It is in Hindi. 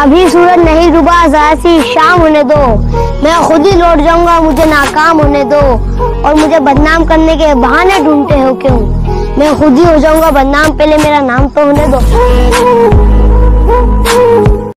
अभी सूरज नहीं डूबा जरा सी शाम होने दो। मैं खुद ही लौट जाऊँगा, मुझे नाकाम होने दो। और मुझे बदनाम करने के बहाने ढूंढते हो क्यों? मैं खुद ही हो जाऊँगा, बदनाम, पहले मेरा नाम तो होने दो।